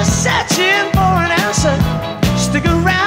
you're searching for an answer, stick around.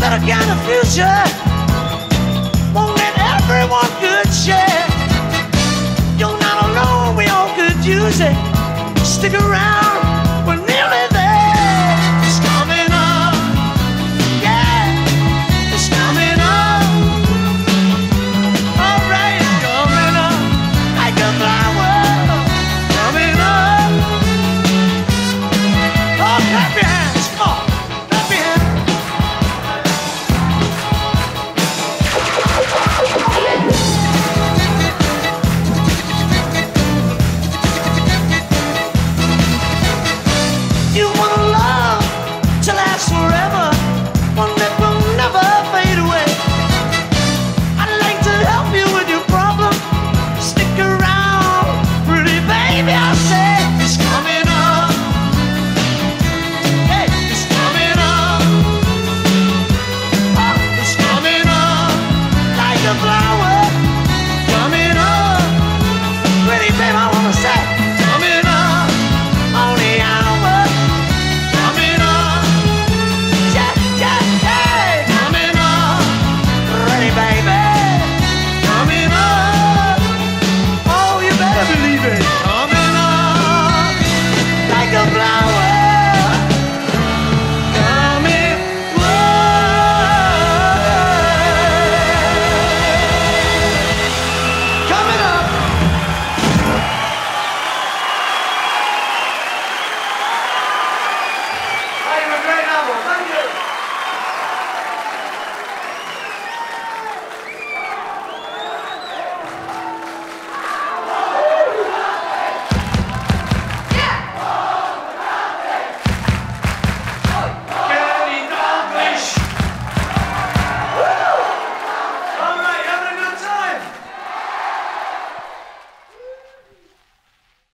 Better kind of future. Won't let everyone good share. You're not alone, we all could use it. Stick around,